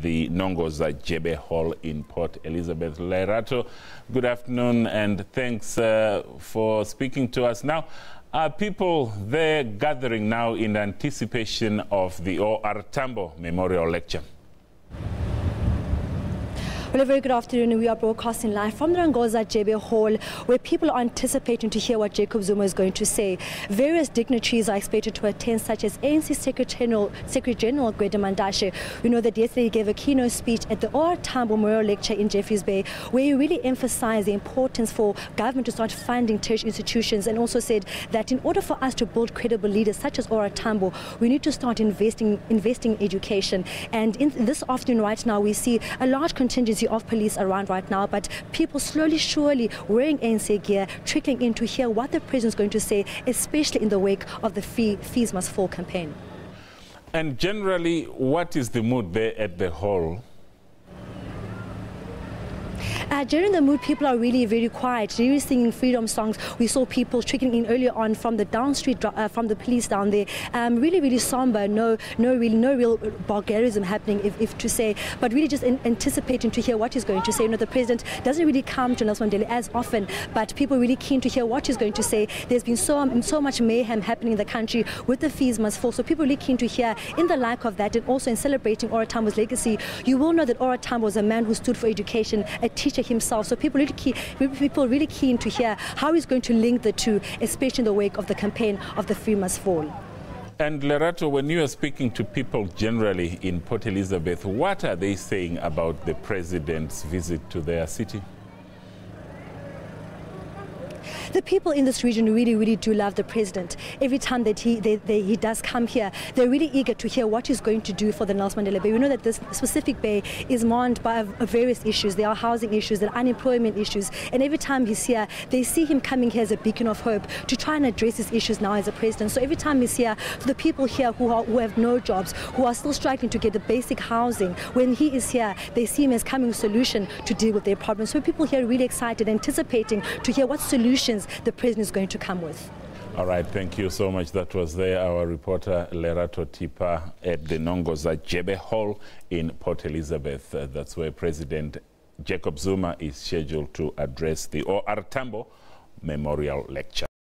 the Nangoza Jebe Hall in Port Elizabeth. Lerato, good afternoon and thanks uh, for speaking to us. Now, are people there gathering now in anticipation of the O.R. Tambo Memorial Lecture? Well, a very good afternoon. We are broadcasting live from the Nangoza Jebe Hall, where people are anticipating to hear what Jacob Zuma is going to say. Various dignitaries are expected to attend, such as ANC Secretary General, Secretary General Gwede Mantashe. We know that yesterday he gave a keynote speech at the O.R. Tambo Memorial Lecture in Jeffreys Bay, where he really emphasized the importance for government to start funding tertiary institutions and also said that in order for us to build credible leaders such as O.R. Tambo, we need to start investing, investing in education. And in this afternoon, right now, we see a large of police around right now, but people slowly, surely wearing ANC gear, trickling in to hear what the president is going to say, especially in the wake of the Fee, Fees Must Fall campaign. And generally, what is the mood there at the hall? Uh, during the mood, people are really very quiet, really singing freedom songs. We saw people trickling in earlier on from the down street, uh, from the police down there. Um, really, really somber. No, no real, no real vulgarism happening, if, if to say, but really just in, anticipating to hear what he's going to say. You know, the president doesn't really come to Nelson Mandela as often, but people really keen to hear what he's going to say. There's been so so much mayhem happening in the country with the fees must fall. So people are really keen to hear in the like of that, and also in celebrating O.R. Tambo's legacy. You will know that O.R. Tambo was a man who stood for education, a teacher himself. So people really keen, people really keen to hear how he's going to link the two, especially in the wake of the campaign of the Free Must Fall. And Lerato, when you are speaking to people generally in Port Elizabeth, what are they saying about the president's visit to their city? The people in this region really, really do love the president. Every time that he, they, they, he does come here, they're really eager to hear what he's going to do for the Nelson Mandela Bay. We know that this specific bay is marred by uh, various issues. There are housing issues, there are unemployment issues, and every time he's here, they see him coming here as a beacon of hope to try and address these issues now as a president. So every time he's here, for the people here who, are, who have no jobs, who are still struggling to get the basic housing, when he is here, they see him as coming solution to deal with their problems. So people here are really excited, anticipating to hear what solutions the president is going to come with. All right, thank you so much. That was there our reporter Lerato Thipa at the Nangoza Jebe Hall in Port Elizabeth. Uh, that's where President Jacob Zuma is scheduled to address the O.R. Tambo Memorial Lecture.